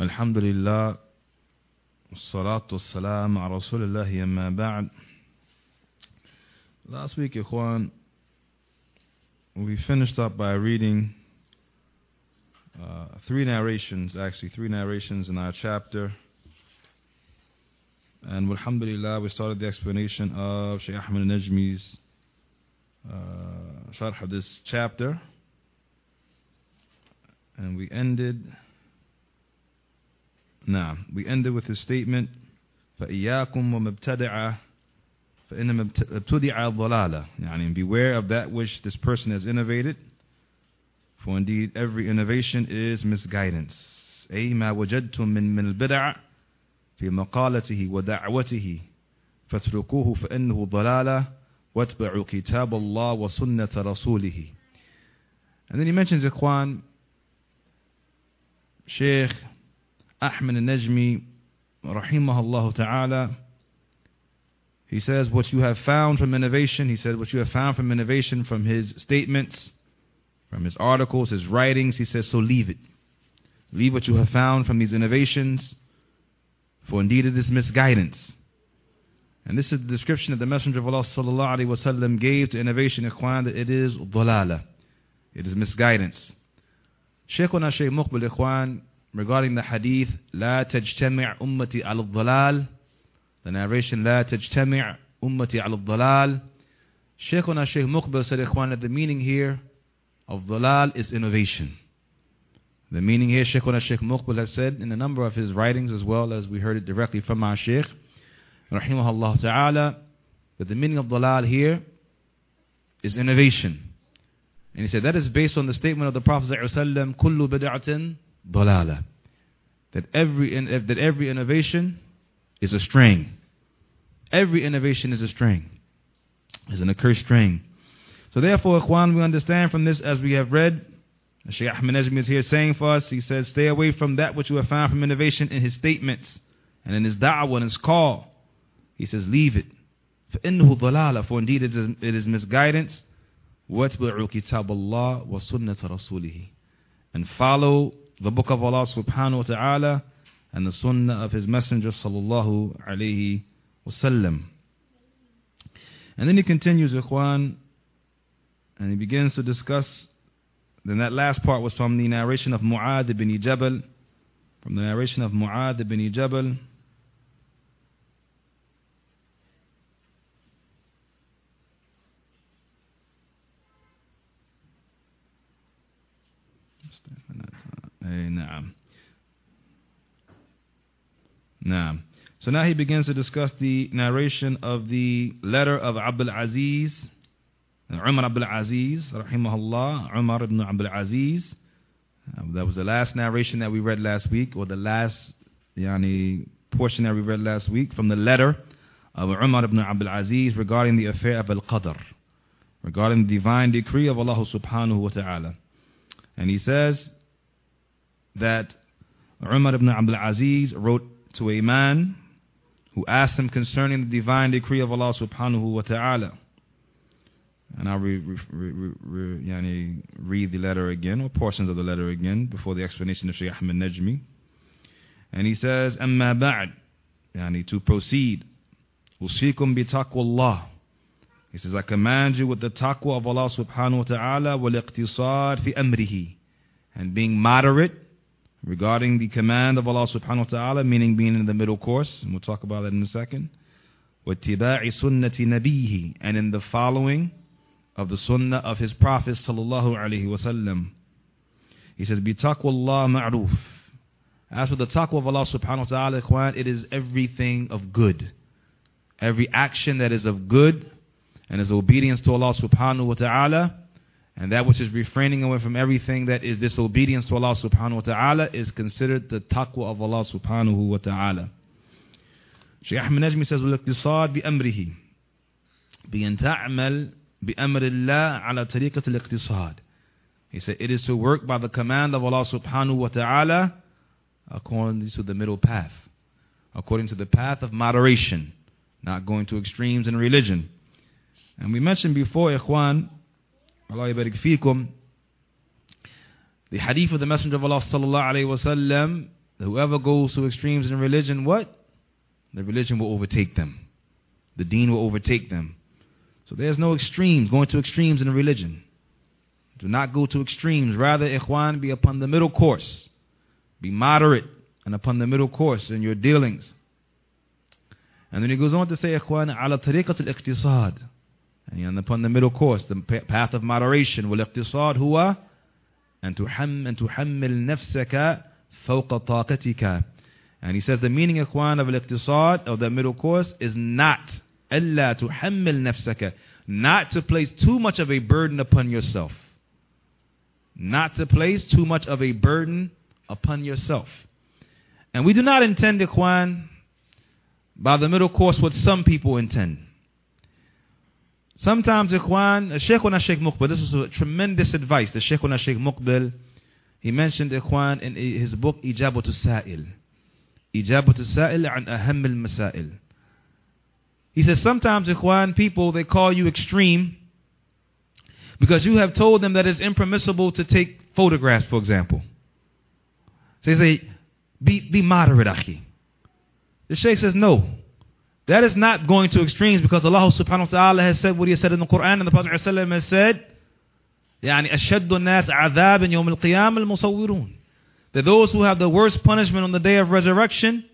الحمد لله والصلاة والسلام على رسول الله أما بعد Last week, Ikhwan, we finished up by reading uh, three narrations, actually, three narrations in our chapter. And alhamdulillah, we started the explanation of Shaykh Ahmed Najmi's uh, sharh of this chapter. And we ended, now, we ended with his statement, فَإِيَّاكُمْ وَمَبْتَدِعَ فإنما ابتدع الضلالة يعني beware of that which this person has innovated for indeed every innovation is misguidance أي ما وجدتم من من البدع في مقالته ودعوته فاتركوه فإنه ضلالة واتبعوا كتاب الله وسنة رسوله and then he mentions إخوان Sheikh Ahmed al-Najmi, rahimahullah ta'ala, he says, what you have found from innovation, he said, what you have found from innovation from his statements, from his articles, his writings, he says, so leave it. Leave what you have found from these innovations, for indeed it is misguidance. And this is the description that the Messenger of Allah sallallahu alaihi wasallam gave to innovation, ikhwan, that it is dalala. It is misguidance. Shaykhuna Shaykh Muqbil ikhwan, regarding the hadith, لا تجتمع أمتي على الضلال the narration لا تجتمع أمتي على الضلال Shaykhuna Shaykh Muqbil said Ikhwan that the meaning here of dalal is innovation. The meaning here Shaykhuna Shaykh Muqbil has said in a number of his writings as well as we heard it directly from our Shaykh Rahimahullah Ta'ala that the meaning of dalal here is innovation. And he said that is based on the statement of the Prophet ﷺ كل بدعة ضلالة that every, that every innovation is a string. Every innovation is a string, is an accursed string. So therefore, Ikhwan, we understand from this as we have read, Shaykh Ahmed Najmi is here saying for us, he says, stay away from that which you have found from innovation in his statements and in his da'wah and his call. He says, leave it. فَإِنَّهُ ضَلَالَ For indeed it is, it is misguidance. وَاتْبِعُوا كِتَابَ اللَّهِ وَسُنَّةَ رَسُولِهِ And follow the book of Allah subhanahu wa ta'ala and the sunnah of his messenger sallallahu alayhi wasallam. And then he continues, ikhwan, and he begins to discuss. Then that last part was from the narration of Mu'adh ibn Jabal, from the narration of Mu'adh ibn Jabal. Hey, na'am. So now he begins to discuss the narration of the letter of Abdul Aziz, Umar Abdul Aziz, rahimahullah, Umar ibn Abdul Aziz. Uh, that was the last narration that we read last week, or the last yani, portion that we read last week from the letter of Umar ibn Abdul Aziz regarding the affair of Al Qadr, regarding the divine decree of Allah subhanahu wa ta'ala. And he says, that Umar ibn Abdul Aziz wrote to a man who asked him concerning the divine decree of Allah subhanahu wa ta'ala. And I'll re, re, re, yani read the letter again, or portions of the letter again, before the explanation of Shaykh Ahmed Najmi. And he says, أما بعد, yani to proceed, أوصيكم بتقوى الله. He says, I command you with the taqwa of Allah subhanahu wa ta'ala, والاقتصاد في أمره. And being moderate regarding the command of Allah subhanahu wa ta'ala, meaning being in the middle course, and we'll talk about that in a second. وَاتِّبَاعِ سُنَّةِ نَبِيهِ And in the following of the sunnah of his Prophet sallallahu alaihi wasallam. He says, بِتَقْوَ اللَّهِ مَعْرُوفٍ As for the taqwa of Allah subhanahu wa ta'ala, it is everything of good. Every action that is of good and is obedience to Allah subhanahu wa ta'ala, and that which is refraining away from everything that is disobedience to Allah subhanahu wa ta'ala is considered the taqwa of Allah subhanahu wa ta'ala. Shaykh Ahmed Najmi says, والاقتصاد بأمره بأن تعمل بأمر الله على طريقة الاقتصاد. He said, it is to work by the command of Allah subhanahu wa ta'ala according to the middle path. According to the path of moderation. Not going to extremes in religion. And we mentioned before, ikhwan, Allah. The hadith of the Messenger of Allah sallallahu wasallam whoever goes to extremes in religion, what? The religion will overtake them. The deen will overtake them. So there's no extremes, going to extremes in religion. Do not go to extremes. Rather, ikhwan, be upon the middle course. Be moderate and upon the middle course in your dealings. And then he goes on to say, ikhwan, ala tariqat al-iqtisad. And upon the middle course, the path of moderation. Wal-iqtisad huwa أن تحمل, تحمل نفسك فوق طاقتك and he says the meaning ikhwan of al-iqtisad of the middle course is not ألا تحمل نفسك not to place too much of a burden upon yourself not to place too much of a burden upon yourself and we do not intend ikhwan by the middle course what some people intend Sometimes, Ikhwan, uh, Shaykhuna Shaykh Muqbil, this was a tremendous advice. The Shaykhuna Shaykh Muqbil, he mentioned, Ikhwan, in his book, Ijabatu Sa'il. Ijabatu Sa'il an Aham al Masail. He says, sometimes, Ikhwan, people, they call you extreme because you have told them that it's impermissible to take photographs, for example. So they say, be, be moderate, Akhi. The Shaykh says, no. That is not going to extremes because Allah subhanahu wa ta'ala has said what He has said in the Quran and the Prophet ﷺ has said, يعني أشد الناس عذابا يوم القيامة المصورون. That those who have the worst punishment on the day of resurrection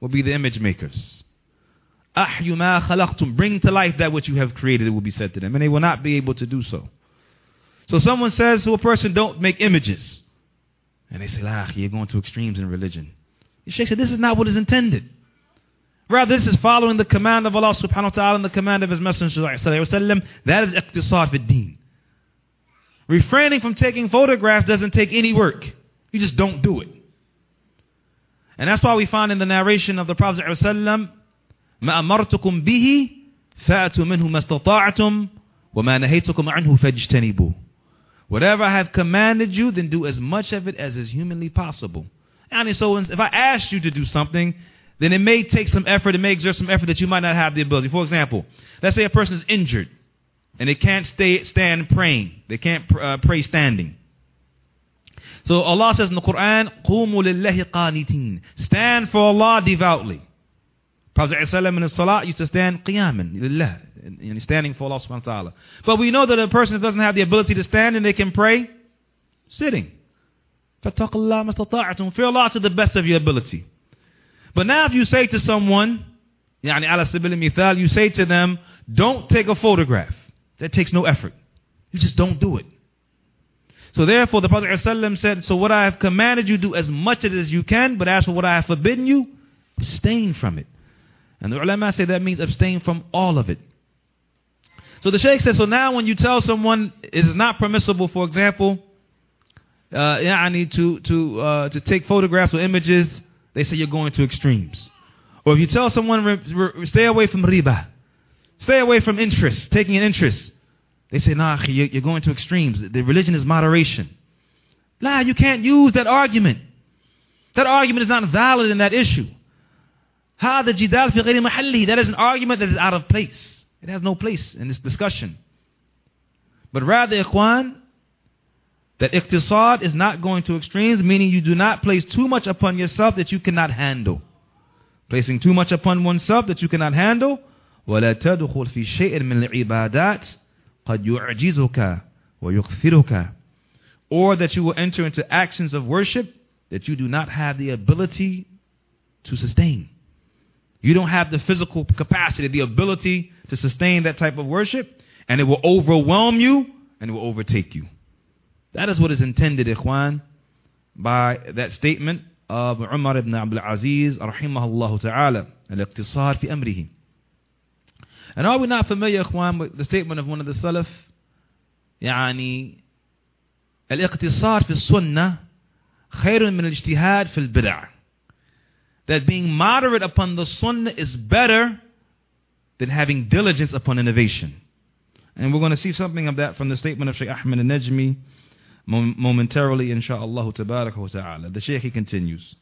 will be the image makers. أحيوا ما خلقتم. Bring to life that which you have created, it will be said to them. And they will not be able to do so. So someone says to a person, don't make images. And they say, ah, you're going to extremes in religion. The Shaykh said, this is not what is intended. Rather, this is following the command of Allah subhanahu wa ta'ala and the command of His Messenger sallallahu That is iqtisad fi deen. Refraining from taking photographs doesn't take any work. You just don't do it. And that's why we find in the narration of the Prophet sallallahu ما أمرتكم به فأتوا منه ما استطعتم وما نهيتكم عنه فاجتنبوا Whatever I have commanded you, then do as much of it as is humanly possible. And so if I asked you to do something, then it may take some effort, it may exert some effort that you might not have the ability. For example, let's say a person is injured and they can't stay, stand praying, they can't uh, pray standing. So Allah says in the Quran, قُومُوا لِلَّهِ قَانِتِينَ Stand for Allah devoutly. Prophet ﷺ in his salah used to stand qiyaman, lillah, and standing for Allah subhanahu wa ta'ala. But we know that a person doesn't have the ability to stand and they can pray sitting. فَاتَّقُوا اللَّهَ مَسْتَطَاعَتُمْ Fear Allah to the best of your ability. But now if you say to someone, يعني على سبيل المثال, you say to them, don't take a photograph. That takes no effort. You just don't do it. So therefore the Prophet ﷺ said, so what I have commanded you, do as much of it as you can, but as for what I have forbidden you, abstain from it. And the ulama say that means abstain from all of it. So the Shaykh says, so now when you tell someone it is not permissible, for example, uh, need to, to, uh, to take photographs or images they say you're going to extremes. Or if you tell someone, stay away from riba, stay away from interest, taking an interest, they say, nah, you're going to extremes. The religion is moderation. Nah, you can't use that argument. That argument is not valid in that issue. That is an argument that is out of place. It has no place in this discussion. But rather, ikhwan, that iqtisad is not going to extremes, meaning you do not place too much upon yourself that you cannot handle. Placing too much upon oneself that you cannot handle. ولا تدخل في شيء من العبادات قد يعجزك ويغفرك or that you will enter into actions of worship that you do not have the ability to sustain. You don't have the physical capacity, the ability to sustain that type of worship, and it will overwhelm you and it will overtake you. That is what is intended, ikhwan, by that statement of Umar ibn Abdul Aziz, rahimahullah ta'ala, al-iqtisad fi amrihi. And are we not familiar, ikhwan, with the statement of one of the Salaf? يعني الاقتصاد في السنة خير من الاجتهاد في البدع. That being moderate upon the sunnah is better than having diligence upon innovation. And we're going to see something of that from the statement of Shaykh Ahmed al-Najmi momentarily inshaAllah tabarak wa ta'ala. The Shaykh continues.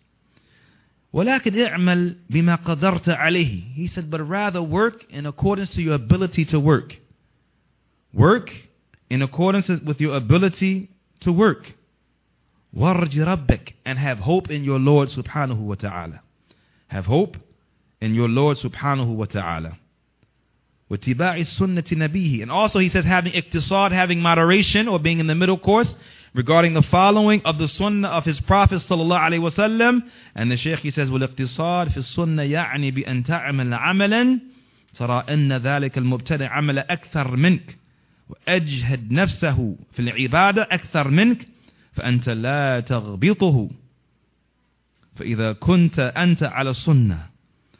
ولكن اعمل بما قدرت عليه. He said, but rather work in accordance to your ability to work. Work in accordance with your ability to work. وَرْجِ رَبِّكَ And have hope in your Lord subhanahu wa ta'ala. Have hope in your Lord subhanahu wa ta'ala. وَاتِّبَاعِ السُنَّةِ نَبِيهِ And also he says having iktisad, having moderation or being in the middle course regarding the following of the sunnah of his Prophet sallallahu alaihi wasallam. And the Shaykh he says والاقتصاد في السنة يعني بأن تعمل عملا ترى أن ذلك المبتدع عمل أكثر منك وأجهد نفسه في العبادة أكثر منك فأنت لا تغبطه فإذا كنت أنت على السنة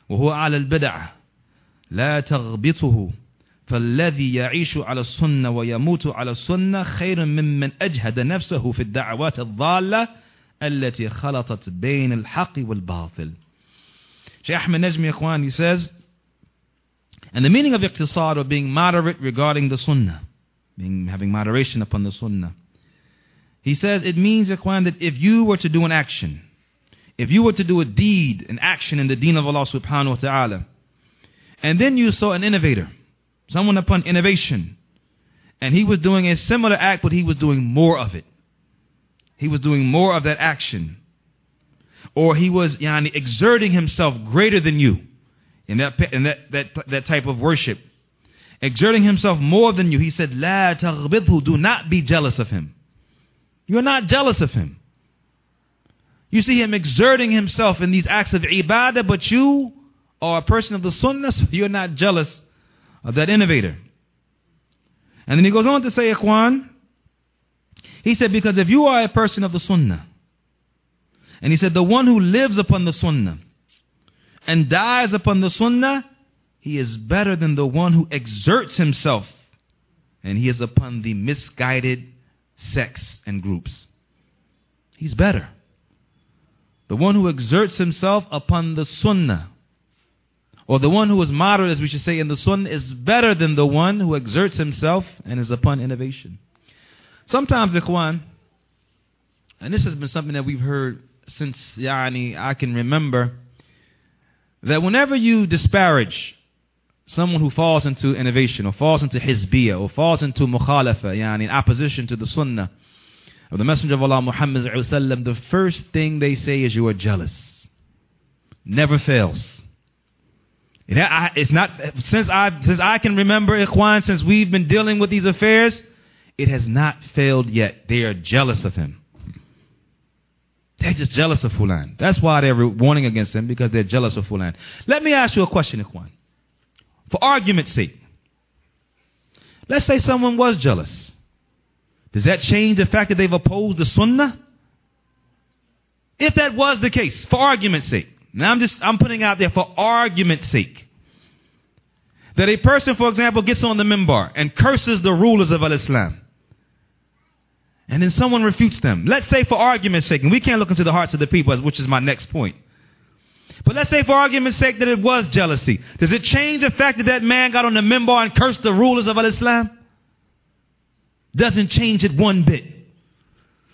وهو على البدعة لا تغبطه فالذي يعيش على السنة ويموت على السنة خير ممن أجهد نفسه في الدعوات الضالة التي خلطت بين الحق والباطل Shaykh Ahmed Najmi he says, and the meaning of iqtisad or being moderate regarding the sunnah, being, having moderation upon the sunnah. He says it means, Ikhwan, that if you were to do an action, if you were to do a deed, an action in the deen of Allah subhanahu wa ta'ala, and then you saw an innovator, someone upon innovation, and he was doing a similar act, but he was doing more of it. He was doing more of that action. Or he was yani, exerting himself greater than you in that, in that, that, that type of worship. Exerting himself more than you. He said, La taghbidhu, do not be jealous of him. You're not jealous of him. You see him exerting himself in these acts of ibadah, but you are a person of the sunnah, so you're not jealous of that innovator. And then he goes on to say, Ikhwan, he said, because if you are a person of the sunnah, and he said, the one who lives upon the sunnah and dies upon the sunnah, he is better than the one who exerts himself and he is upon the misguided sects and groups. He's better. The one who exerts himself upon the sunnah or the one who is moderate, as we should say in the sunnah, is better than the one who exerts himself and is upon innovation. Sometimes, ikhwan, and this has been something that we've heard since yani, I can remember, that whenever you disparage someone who falls into innovation or falls into hizbiyah or falls into mukhalafa, yani, in opposition to the sunnah of the Messenger of Allah Muhammad, the first thing they say is you are jealous. Never fails. It ha- it's not since I since I can remember, Ikhwan, since we've been dealing with these affairs, it has not failed yet. They are jealous of him. They're just jealous of Fulan. That's why they're warning against him because they're jealous of Fulan. Let me ask you a question, Ikhwan. For argument's sake, let's say someone was jealous. Does that change the fact that they've opposed the Sunnah? If that was the case, for argument's sake, now I'm just I'm putting out there for argument's sake. That a person, for example, gets on the mimbar and curses the rulers of Al-Islam. And then someone refutes them. Let's say for argument's sake, and we can't look into the hearts of the people, which is my next point. But let's say for argument's sake that it was jealousy. Does it change the fact that that man got on the mimbar and cursed the rulers of Al-Islam? Doesn't change it one bit.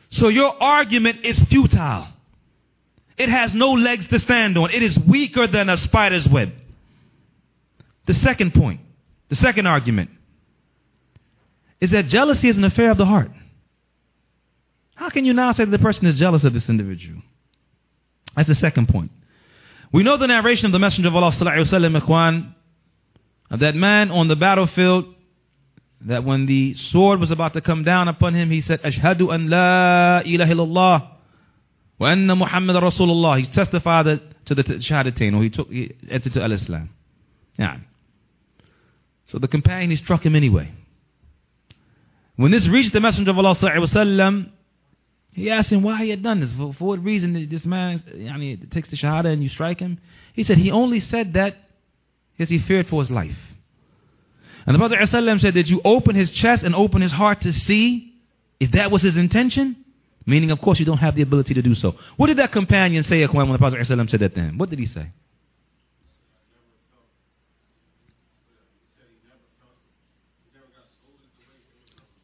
So your argument is futile. It has no legs to stand on. It is weaker than a spider's web. The second point, the second argument, is that jealousy is an affair of the heart. How can you now say that the person is jealous of this individual? That's the second point. We know the narration of the Messenger of Allah وسلم, of that man on the battlefield that when the sword was about to come down upon him, he said, Ashhadu an la ilaha illallah وأن محمد رسول الله he testified to the shahadatain or he took he entered to al-Islam yeah. so the companion he struck him anyway when this reached the messenger of Allah وسلم, he asked him why he had done this for, for what reason did this man يعني, takes the shahada and you strike him he said he only said that because he feared for his life and the Prophet ﷺ said that you open his chest and open his heart to see if that was his intention Meaning, of course, you don't have the ability to do so. What did that companion say when the Prophet ﷺ said that to him? What did he say?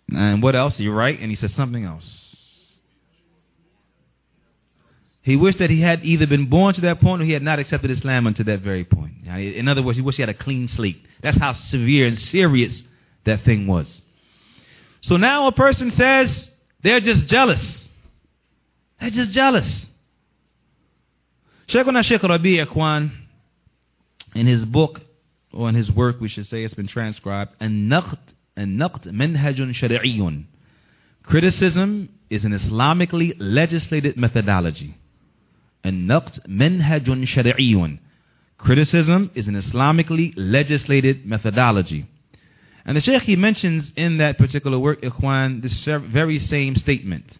And what else? You're right. And he said something else. He wished that he had either been born to that point or he had not accepted Islam until that very point. In other words, he wished he had a clean slate. That's how severe and serious that thing was. So now a person says they're just jealous. They're just jealous. Sheikhuna Sheikh Rabi Akwan, in his book, or in his work, we should say, it's been transcribed, An-Naqd, An-Naqd Manhajun Shari'iyun. Criticism is an Islamically legislated methodology. An-Naqd Manhajun Shari'iyun. Criticism is an Islamically legislated methodology. And the Sheikh, he mentions in that particular work, Ikhwan, this very same statement,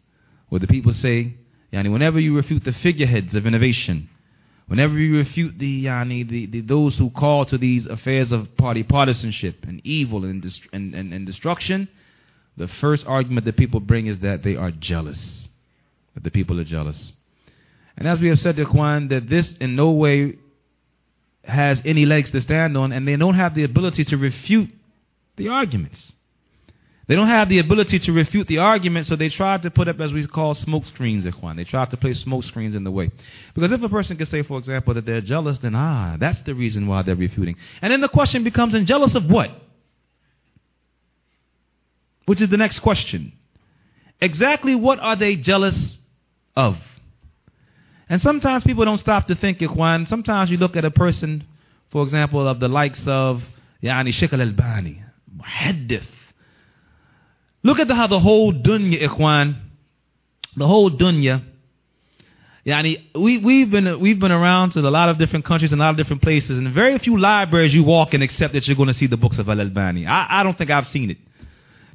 where the people say, yani, whenever you refute the figureheads of innovation, whenever you refute the, yani, the, the, those who call to these affairs of party partisanship and evil and, dest- and, and, and destruction, the first argument that people bring is that they are jealous. That the people are jealous. And as we have said, Ikhwan, that this in no way has any legs to stand on, and they don't have the ability to refute the arguments. They don't have the ability to refute the argument, so they try to put up, as we call, smoke screens, Ikhwan. They try to place smoke screens in the way. Because if a person can say, for example, that they're jealous, then ah, that's the reason why they're refuting. And then the question becomes, and jealous of what? Which is the next question. Exactly what are they jealous of? And sometimes people don't stop to think, Ikhwan. Sometimes you look at a person, for example, of the likes of Yani Sheikh al-Albani, muhaddith. Look at how the whole dunya, ikhwan, the whole dunya, yani, we, we've, been, we've been around to a lot of different countries and a lot of different places, and very few libraries you walk in except that you're going to see the books of al-Albani. I, I don't think I've seen it.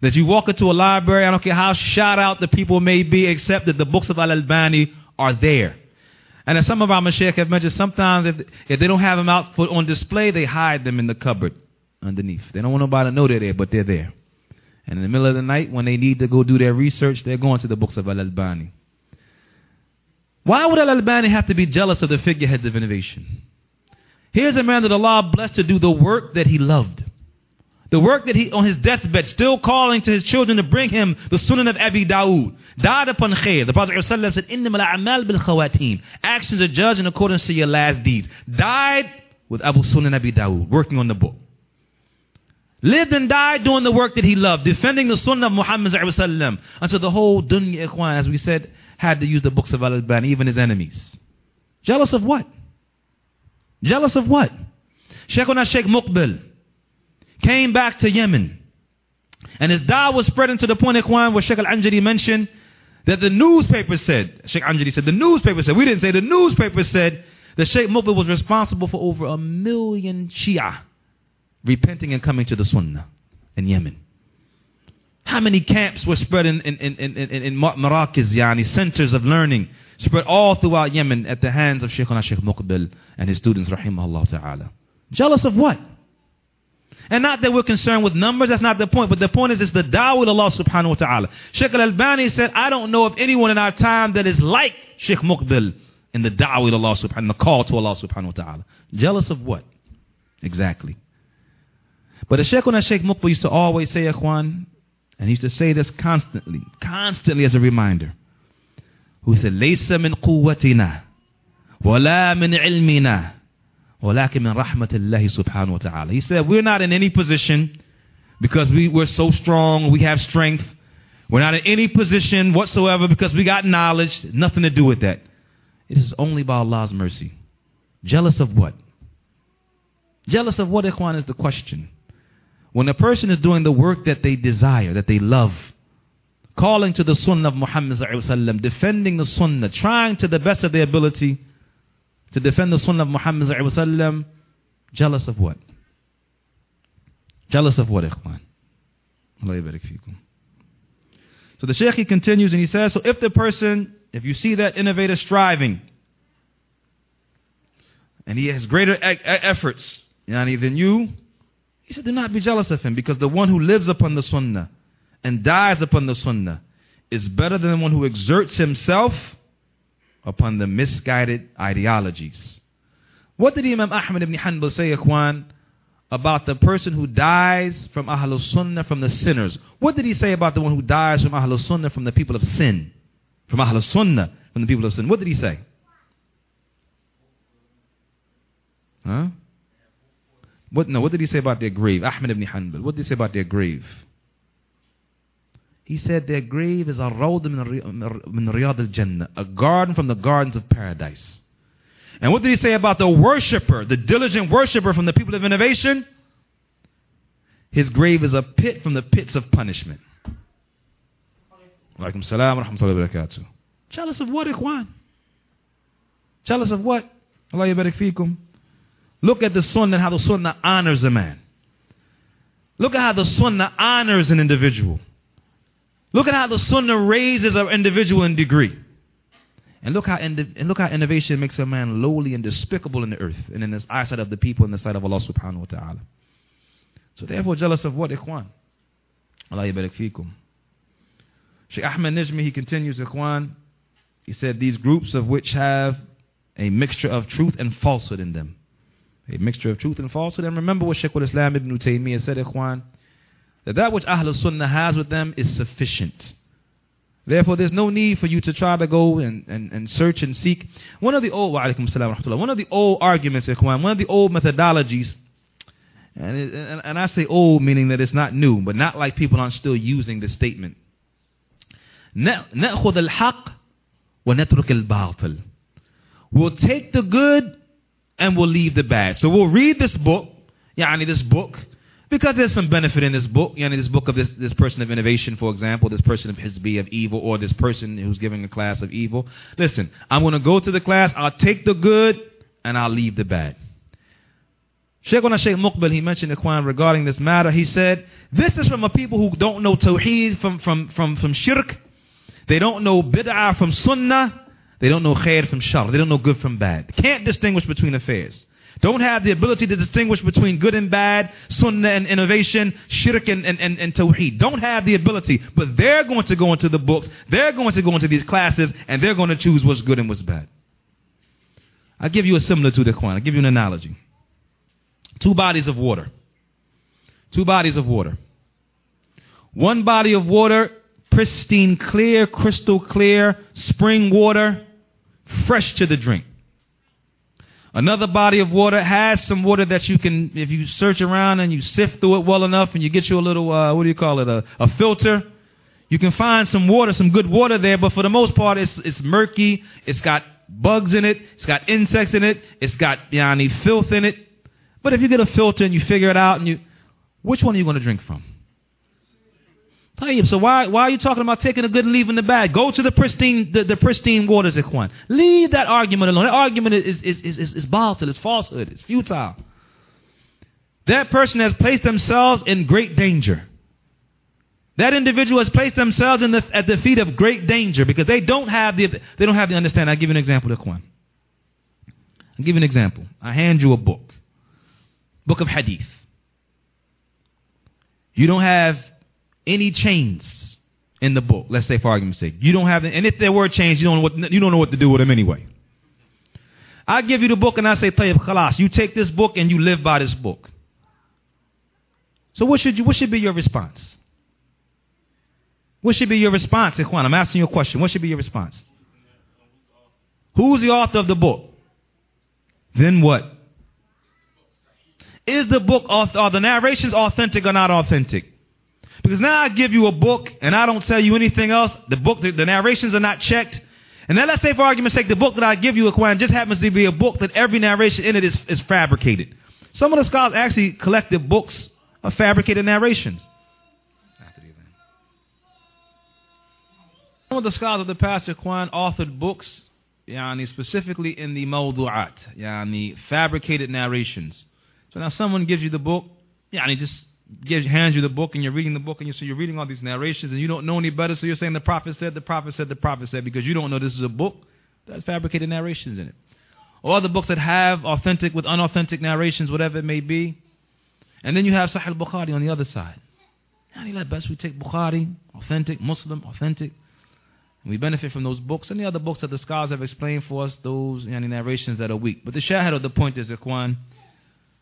That you walk into a library, I don't care how shout out the people may be, except that the books of al-Albani are there. And as some of our mashaykh have mentioned, sometimes if, if they don't have them out for, on display, they hide them in the cupboard underneath. They don't want nobody to know they're there, but they're there. And in the middle of the night, when they need to go do their research, they're going to the books of Al Albani. Why would Al Albani have to be jealous of the figureheads of innovation? Here's a man that Allah blessed to do the work that he loved. The work that he, on his deathbed, still calling to his children to bring him the Sunan of Abi Dawood. Died upon khair. The Prophet ﷺ said, Innamal a'mal bil. Actions are judged in accordance to your last deeds. Died with Abu Sunan Abi Dawood, working on the book. Lived and died doing the work that he loved, defending the sunnah of Muhammad until the whole dunya, ikhwan, as we said, had to use the books of Al-Albani, even his enemies. Jealous of what? Jealous of what? Sheikhuna Sheikh Muqbil came back to Yemen. And his da'wah was spreading to the point, ikhwan, where Sheikh Al-Anjari mentioned that the newspaper said, Sheikh Anjari said, the newspaper said, we didn't say, the newspaper said that Sheikh Muqbil was responsible for over a million Shia repenting and coming to the Sunnah in Yemen. How many camps were spread in, in, in, in, in, in yani, centers of learning, spread all throughout Yemen at the hands of Shaykhuna Shaykh Muqbil and his students, rahimahullah ta'ala. Jealous of what? And not that we're concerned with numbers, that's not the point, but the point is it's the da'wah Allah subhanahu wa ta'ala. Shaykh al-Albani said, I don't know of anyone in our time that is like Shaykh Muqbil in the da'wah Allah subhanahu the call to Allah subhanahu wa ta'ala. Jealous of what? Exactly. But the Sheikh and Sheikh Muqbil used to always say, Ikhwan, and he used to say this constantly, constantly as a reminder. Who said, لَيْسَ مِنْ قُوَّتِنَا وَلَا min ilmina, وَلَكِنْ مِنْ rahmatillahi subhanahu wa taala." He said, we're not in any position because we, we're so strong, we have strength. We're not in any position whatsoever because we got knowledge, nothing to do with that. It is only by Allah's mercy. Jealous of what? Jealous of what, Ikhwan, is the question. When a person is doing the work that they desire, that they love, calling to the sunnah of Muhammad defending the sunnah, trying to the best of their ability to defend the sunnah of Muhammad jealous of what? Jealous of what, ikhwan? So the Shaykh he continues and he says, so if the person, if you see that innovator striving, and he has greater e- efforts yani, than you, he said, Do not be jealous of him, because the one who lives upon the sunnah and dies upon the sunnah is better than the one who exerts himself upon the misguided ideologies. What did Imam Ahmad ibn Hanbal say, Ikhwan, about the person who dies from Ahlul Sunnah from the sinners? What did he say about the one who dies from Ahlul Sunnah from the people of sin? From Ahlul Sunnah from the people of sin. What did he say? Huh? What, no, what did he say about their grave? Ahmed ibn Hanbal. What did he say about their grave? He said their grave is a rawd min riyad al-jannah, a garden from the gardens of paradise. And what did he say about the worshiper, the diligent worshiper from the people of innovation? His grave is a pit from the pits of punishment. Alaikum salam wa rahmatullahi wa barakatuh. Jealous of what, ikhwan? Jealous of what? Allah yabarak fikum. Look at the sunnah how the sunnah honors a man. Look at how the sunnah honors an individual. Look at how the sunnah raises an individual in degree. And look how and look how innovation makes a man lowly and despicable in the earth and in the eyesight of the people in the sight of Allah subhanahu wa ta'ala. So therefore jealous of what, ikhwan? Allah yabarak fikum. Sheikh Ahmed Najmi, he continues, ikhwan, he said these groups of which have a mixture of truth and falsehood in them A mixture of truth and falsehood. And remember what Shaykh al-Islam ibn Taymiyyah said, ikhwan, that that which Ahlul Sunnah has with them is sufficient. Therefore, there's no need for you to try to go and, and, and search and seek. One of the old, wa salam, one of the old arguments, ikhwan, one of the old methodologies, and, it, and, and I say old meaning that it's not new, but not like people aren't still using this statement. نأخذ الحق ونترك الباطل. We'll take the good and we'll leave the bad. So we'll read this book, yani this book, because there's some benefit in this book. Yani this book of this, this person of innovation, for example, this person of hizbi of evil, or this person who's giving a class of evil. Listen, I'm going to go to the class, I'll take the good, and I'll leave the bad. Shaykhuna Shaykh Muqbil, he mentioned Ikhwan regarding this matter. He said, This is from a people who don't know Tawheed from, from, from, from Shirk. They don't know Bid'ah from Sunnah. They don't know khair from shar. They don't know good from bad. Can't distinguish between affairs. Don't have the ability to distinguish between good and bad, sunnah and innovation, shirk and, and, and, and tawheed. Don't have the ability, but they're going to go into the books, they're going to go into these classes, and they're going to choose what's good and what's bad. I'll give you a similar to the Quran. I'll give you an analogy. Two bodies of water. Two bodies of water. One body of water, pristine, clear, crystal clear, spring water fresh to the drink. Another body of water has some water that you can, if you search around and you sift through it well enough and you get you a little, uh, what do you call it, a, a filter, you can find some water, some good water there, but for the most part, it's, it's murky, it's got bugs in it, it's got insects in it, it's got yani, filth in it. But if you get a filter and you figure it out, and you, which one are you going to drink from? So why, why are you talking about taking the good and leaving the bad? Go to the pristine, the, the pristine waters, Ikhwan. Leave that argument alone. That argument is, is, is, is, is volatile, it's falsehood, it's futile. That person has placed themselves in great danger. That individual has placed themselves the, at the feet of great danger because they don't have the, they don't have the understanding. I'll give you an example, Ikhwan. I'll give you an example. I hand you a book. Book of Hadith. You don't have any chains in the book. Let's say for argument's sake. You don't have and if there were chains, you don't know what, you don't know what to do with them anyway. I give you the book and I say, Tayyib, khalas, you take this book and you live by this book. So what should you, what should be your response? What should be your response, Ikhwan? I'm asking you a question. What should be your response? Who's the author of the book? Then what? Is the book, are the narrations authentic or not authentic? Because now I give you a book and I don't tell you anything else. The book, the, the narrations are not checked. And then let's say, for argument's sake, the book that I give you, Aquan, just happens to be a book that every narration in it is, is fabricated. Some of the scholars actually collected books of fabricated narrations. Some of the scholars of the past, Aquan, authored books, yani specifically in the mawdu'at, yani fabricated narrations. So now someone gives you the book, yani just gives, hands you the book and you're reading the book and you, so you're reading all these narrations and you don't know any better, so you're saying the prophet said, the prophet said, the prophet said, because you don't know this is a book that has fabricated narrations in it. Or the books that have authentic with unauthentic narrations, whatever it may be. And then you have Sahih Bukhari on the other side. And like best we take Bukhari, authentic, Muslim, authentic. We benefit from those books and the other books that the scholars have explained for us, those yani, narrations that are weak. But the shahid of the point is, Ikhwan,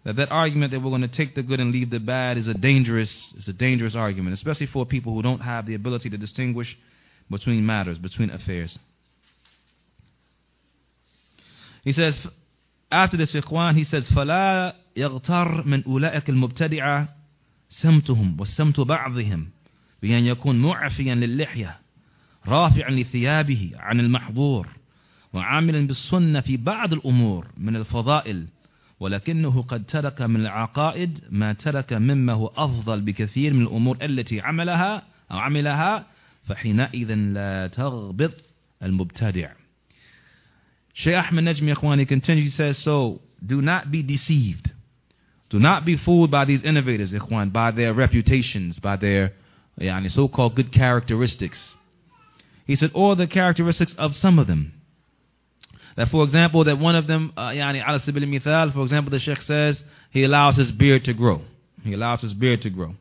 that that argument that we're going to take the good and leave the bad is a dangerous, is a dangerous argument, especially for people who don't have the ability to distinguish between matters, between affairs. He says, after this ikhwan, he says, فَلَا يَغْتَرْ مِنْ أُولَئِكَ الْمُبْتَدِعَ سَمْتُهُمْ وَسَمْتُ بَعْضِهِمْ بأن يكون معفيا للحية رافعا لثيابه عن المحظور وعاملا بالسنة في بعض الأمور من الفضائل ولكنه قد ترك من العقائد ما ترك مما هو أفضل بكثير من الأمور التي عملها أو عملها فحينئذ لا تغبط المبتدع Shaykh Ahmed Najmi Ikhwani continues, he says, so do not be deceived. Do not be fooled by these innovators, Ikhwan, by their reputations, by their yani, so-called good characteristics. He said, or the characteristics of some of them. That, for example, that one of them, uh, yani, ala sabil mithal, for example, the Sheikh says he allows his beard to grow. He allows his beard to grow.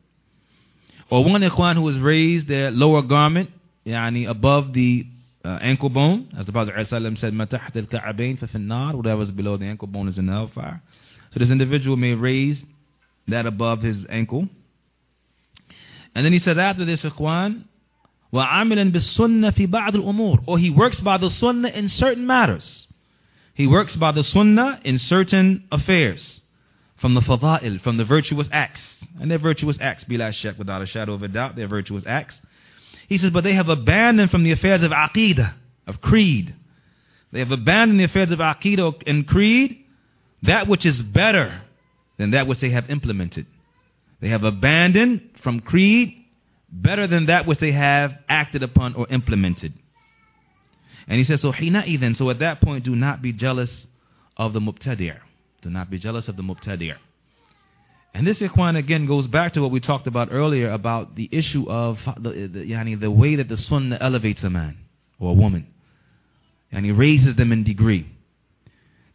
Or one ikhwan who has raised their lower garment, yani, above the uh, ankle bone, as the Prophet ﷺ said, مَتَحْتَ الْكَعَبَيْنِ فَفِي النَّارِ Whatever is below the ankle bone is in the hellfire. So this individual may raise that above his ankle. And then he said after this, ikhwan, وعاملا بالسنة في بعض الأمور or he works by the sunnah in certain matters he works by the sunnah in certain affairs. From the fada'il, from the virtuous acts. And their virtuous acts bila shak without a shadow of a doubt. Their virtuous acts. He says but they have abandoned from the affairs of aqidah of creed. They have abandoned the affairs of aqidah and creed that which is better than that which they have implemented. They have abandoned from creed better than that which they have acted upon or implemented. And he says, so then, so at that point, do not be jealous of the mubtadi'. Do not be jealous of the mubtadi'. And this ikhwan again goes back to what we talked about earlier about the issue of the, the, yani, the way that the sunnah elevates a man or a woman. And he raises them in degree.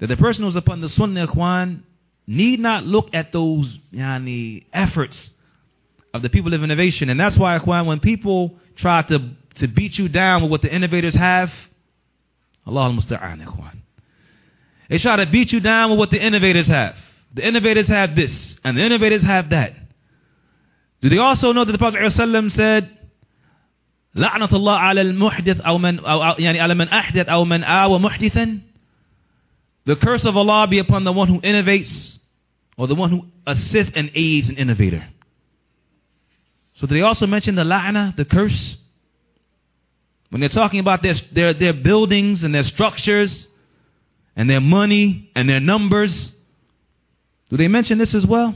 That the person who's upon the sunnah ikhwan need not look at those yani, efforts of the people of innovation. And that's why, Ikhwan, when people try to, to beat you down with what the innovators have, Allah musta'an, Ikhwan. They try to beat you down with what the innovators have. The innovators have this, and the innovators have that. Do they also know that the Prophet ﷺ said, لعنة الله على المحدث أو من أو يعني على من أحدث أو من آوى محدثا The curse of Allah be upon the one who innovates or the one who assists and aids an innovator. So they also mention the la'na, the curse? When they're talking about their, their, their buildings and their structures and their money and their numbers, do they mention this as well?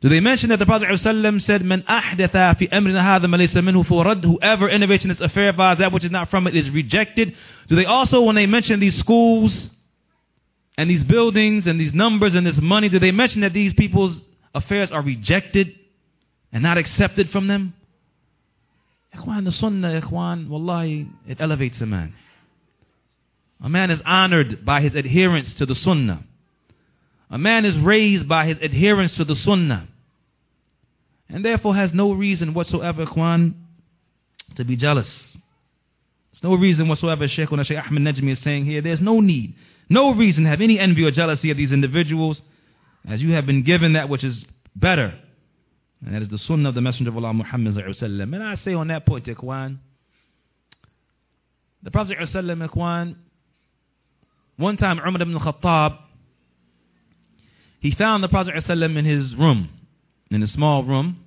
Do they mention that the Prophet ﷺ said, "Man ahdatha fi amrina hadha malaysa minhu furad." Whoever innovates in this affair of ours, that which is not from it is rejected. Do they also, when they mention these schools and these buildings and these numbers and this money, do they mention that these people's affairs are rejected? and not accepted from them? Ikhwan, the sunnah, ikhwan, wallahi, it elevates a man. A man is honored by his adherence to the sunnah. A man is raised by his adherence to the sunnah. And therefore has no reason whatsoever, ikhwan, to be jealous. There's no reason whatsoever, Sheikh Shaykh Ahmed Najmi is saying here. There's no need, no reason to have any envy or jealousy of these individuals, as you have been given that which is better and that is the sunnah of the Messenger of Allah Muhammad And I say on that point, Ikhwan, the Prophet Ikhwan, one time Umar ibn Khattab, he found the Prophet in his room, in a small room.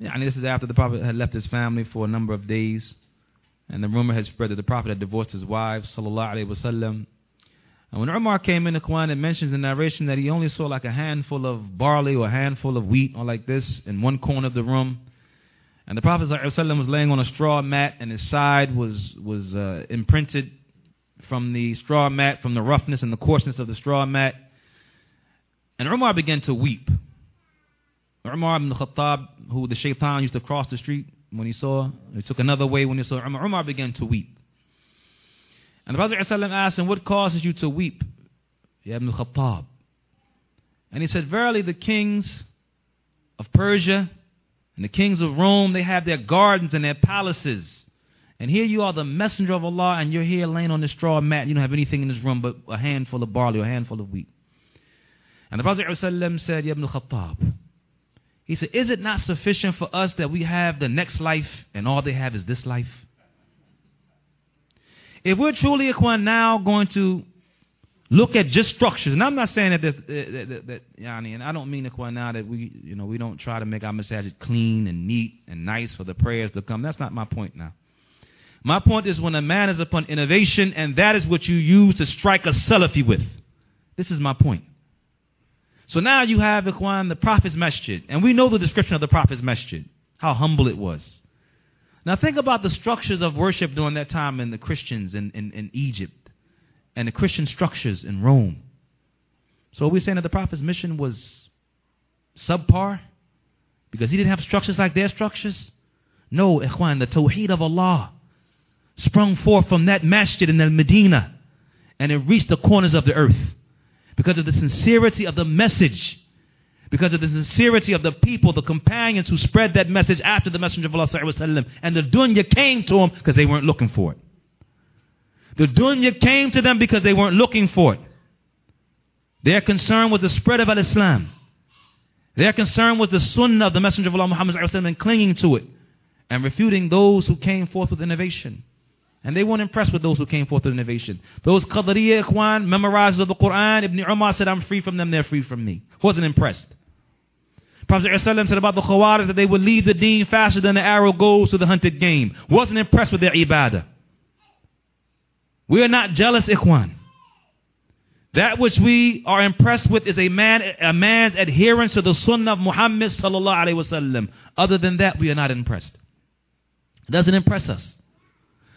And this is after the Prophet had left his family for a number of days. And the rumor had spread that the Prophet had divorced his wife, sallallahu alayhi wasallam. And when Umar came in the Quran, it mentions the narration that he only saw like a handful of barley or a handful of wheat or like this in one corner of the room. And the Prophet ﷺ was laying on a straw mat, and his side was, was uh, imprinted from the straw mat, from the roughness and the coarseness of the straw mat. And Umar began to weep. Umar ibn Khattab, who the shaitan used to cross the street when he saw, he took another way when he saw Umar. Umar began to weep. And the Prophet ﷺ asked him, What causes you to weep? Ya Ibn Khattab. And he said, Verily, the kings of Persia and the kings of Rome, they have their gardens and their palaces. And here you are, the messenger of Allah, and you're here laying on this straw mat. You don't have anything in this room but a handful of barley or a handful of wheat. And the Prophet ﷺ said, Ya Ibn Khattab, he said, Is it not sufficient for us that we have the next life and all they have is this life? If we're truly, now going to Look at just structures. And I'm not saying that, this, that, that, that yani, and I don't mean Ikhwan now that we, you know, we don't try to make our masajid clean and neat and nice for the prayers to come. That's not my point now. My point is when a man is upon innovation and that is what you use to strike a Salafi with. This is my point. So now you have Ikhwan, the Prophet's Masjid. And we know the description of the Prophet's Masjid, how humble it was. Now think about the structures of worship during that time in the Christians in, in, in Egypt and the Christian structures in Rome. So are we saying that the Prophet's mission was subpar? Because he didn't have structures like their structures? No, Ikhwan, the Tawheed of Allah sprung forth from that masjid in Al-Medina and it reached the corners of the earth because of the sincerity of the message because of the sincerity of the people, the companions who spread that message after the Messenger of Allah وسلم, and the dunya came to them because they weren't looking for it. The dunya came to them because they weren't looking for it. Their concern was the spread of al-Islam. Their concern was the sunnah of the Messenger of Allah Muhammad and clinging to it and refuting those who came forth with innovation. And they weren't impressed with those who came forth with innovation. Those Qadariya Ikhwan, memorizers of the Quran, Ibn Umar said, I'm free from them, they're free from me. Wasn't impressed. Prophet ﷺ said about the Khawarij that they would leave the deen faster than the arrow goes to the hunted game. Wasn't impressed with their ibadah. We are not jealous, Ikhwan. That which we are impressed with is a man a man's adherence to the sunnah of Muhammad wasallam. Other than that, we are not impressed. It doesn't impress us.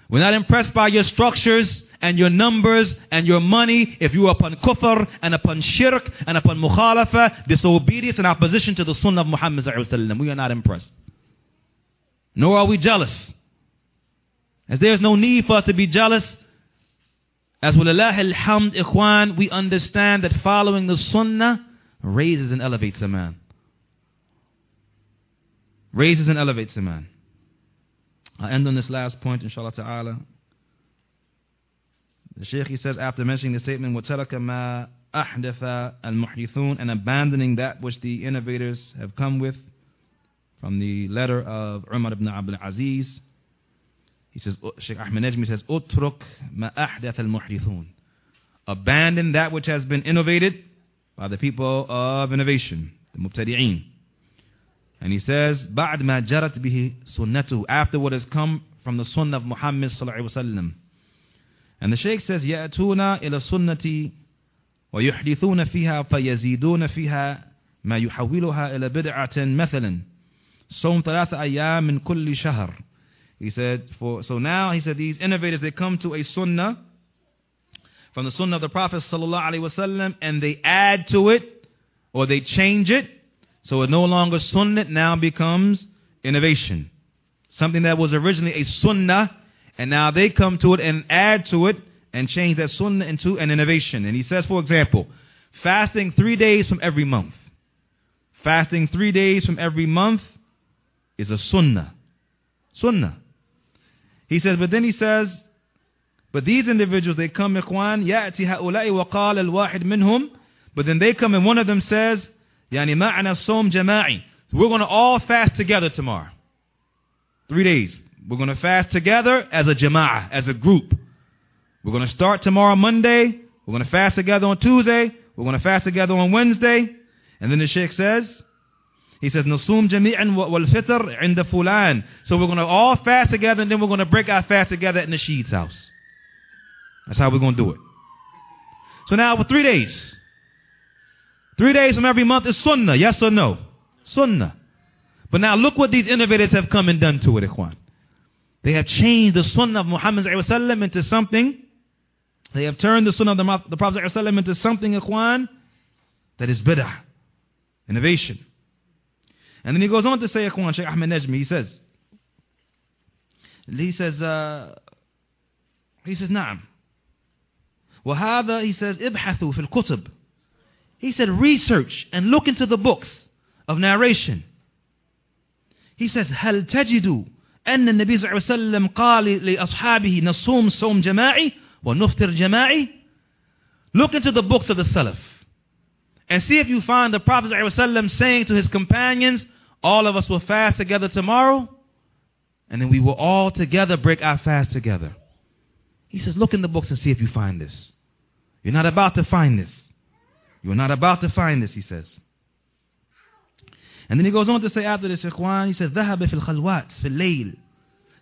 We're not impressed by your structures and your numbers and your money if you are upon kufr and upon shirk and upon mukhalafa, disobedience and opposition to the sunnah of Muhammad We are not impressed. Nor are we jealous. As there is no need for us to be jealous, as walillah alhamd ikhwan, we understand that following the sunnah raises and elevates a man. Raises and elevates a man. I end on this last point, inshallah ta'ala. The Shaykh he says after mentioning the statement, وَتَرَكَ مَا أَحْدَثَ الْمُحْدِثُونَ and abandoning that which the innovators have come with from the letter of Umar ibn Abdul Aziz. He says, Shaykh Ahmed Najmi says, أُتْرُكْ مَا أَحْدَثَ الْمُحْدِثُونَ Abandon that which has been innovated by the people of innovation, the mubtadi'een. And he says, بعد ما جرت به سنته after what has come from the sunnah of Muhammad صلى الله عليه وسلم. And the Shaykh says, يأتون إلى السنة ويحدثون فيها فيزيدون فيها ما يحولها إلى بدعة مثلا صوم ثلاثة أيام من كل شهر. He said, for, so now he said these innovators, they come to a sunnah from the sunnah of the Prophet sallallahu alaihi wasallam and they add to it or they change it so it no longer sunnah now becomes innovation. Something that was originally a sunnah, and now they come to it and add to it and change that sunnah into an innovation. And he says, for example, fasting three days from every month. Fasting three days from every month is a sunnah. Sunnah. He says, but then he says, but these individuals, they come, ikhwan, يأتي هؤلاء وقال الواحد منهم, but then they come and one of them says, يعني معنى الصوم جماعي. So we're going to all fast together tomorrow. Three days. We're going to fast together as a jama'ah, as a group. We're going to start tomorrow, Monday. We're going to fast together on Tuesday. We're going to fast together on Wednesday. And then the Sheikh says, he says, Nasum jami'an wal fitr inda fulan. So we're going to all fast together and then we're going to break our fast together in the house. That's how we're going to do it. So now for three days. Three days from every month is sunnah. Yes or no? Sunnah. But now look what these innovators have come and done to it, Ikhwan. They have changed the sunnah of Muhammad into something. They have turned the sunnah of the, the Prophet into something, ikhwan, that is bid'ah. Innovation. And then he goes on to say, ikhwan, Shaykh Ahmed Najmi, he says, he says, uh, he says, نعم. وهذا, he says, ابحثوا في الكتب he said, research and look into the books of narration. He says, هل تجد أن النبي صلى الله عليه وسلم قال لأصحابه نصوم صوم جماعي ونفطر جماعي Look into the books of the Salaf and see if you find the Prophet ﷺ saying to his companions, all of us will fast together tomorrow and then we will all together break our fast together. He says, look in the books and see if you find this. You're not about to find this. You're not about to find this, he says. And then he goes on to say after this, إخوان, he says, ذهب في الخلوات في الليل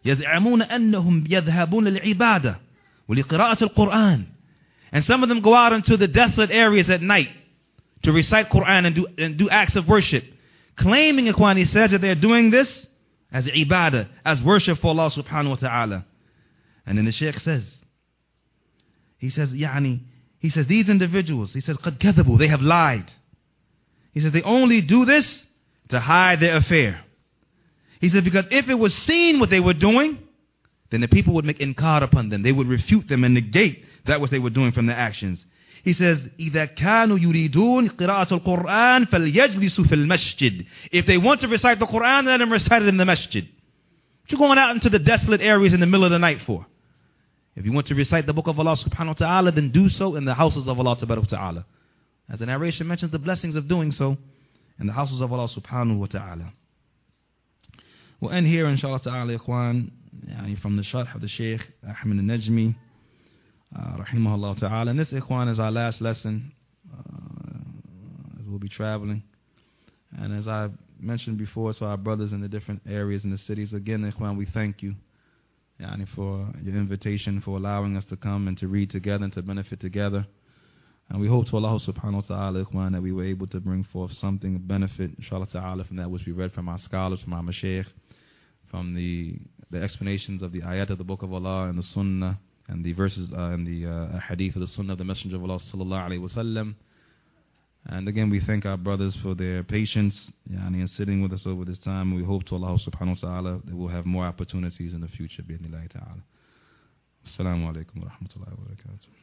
يزعمون أنهم يذهبون للعبادة ولقراءة القرآن. And some of them go out into the desolate areas at night to recite Quran and do, and do acts of worship. Claiming, Ikhwan, he says that they're doing this as ibadah, as worship for Allah subhanahu wa ta'ala. And then the Shaykh says, he says, يعني, he says, these individuals, he says, قد كذبوا, they have lied. He says, they only do this to hide their affair. He said, because if it was seen what they were doing, then the people would make inkar upon them. They would refute them and negate that what they were doing from their actions. He says, إِذَا كَانُوا يُرِيدُونَ قِرَاءَةَ الْقُرْآنِ فَلْيَجْلِسُوا فِي الْمَسْجِدِ If they want to recite the Quran, let them recite it in the masjid. What you going out into the desolate areas in the middle of the night for? If you want to recite the book of Allah subhanahu wa ta'ala, then do so in the houses of Allah ta'ala. As the narration mentions the blessings of doing so in the houses of Allah subhanahu wa ta'ala. We'll end here inshallah ta'ala ikhwan from the sharh of the Shaykh Ahmed al-Najmi uh, rahimahullah ta'ala. And this ikhwan is our last lesson uh, as we'll be traveling. And as I mentioned before to our brothers in the different areas in the cities, again ikhwan, we thank you for your invitation, for allowing us to come and to read together and to benefit together. And we hope to Allah subhanahu wa ta'ala that we were able to bring forth something of benefit, inshallah ta'ala, from that which we read from our scholars, from our mashaykh, from the, the explanations of the ayat of the Book of Allah and the Sunnah and the verses uh, and the uh, hadith of the Sunnah of the Messenger of Allah sallallahu alaihi wasallam. And again, we thank our brothers for their patience yani, and sitting with us over this time. We hope to Allah subhanahu wa ta'ala that we'll have more opportunities in the future. Bi ta'ala. Assalamu alaikum wa rahmatullahi wa barakatuh.